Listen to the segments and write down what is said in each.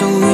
so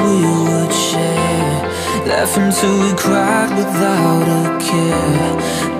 we would share. Laughing till we cried without a care.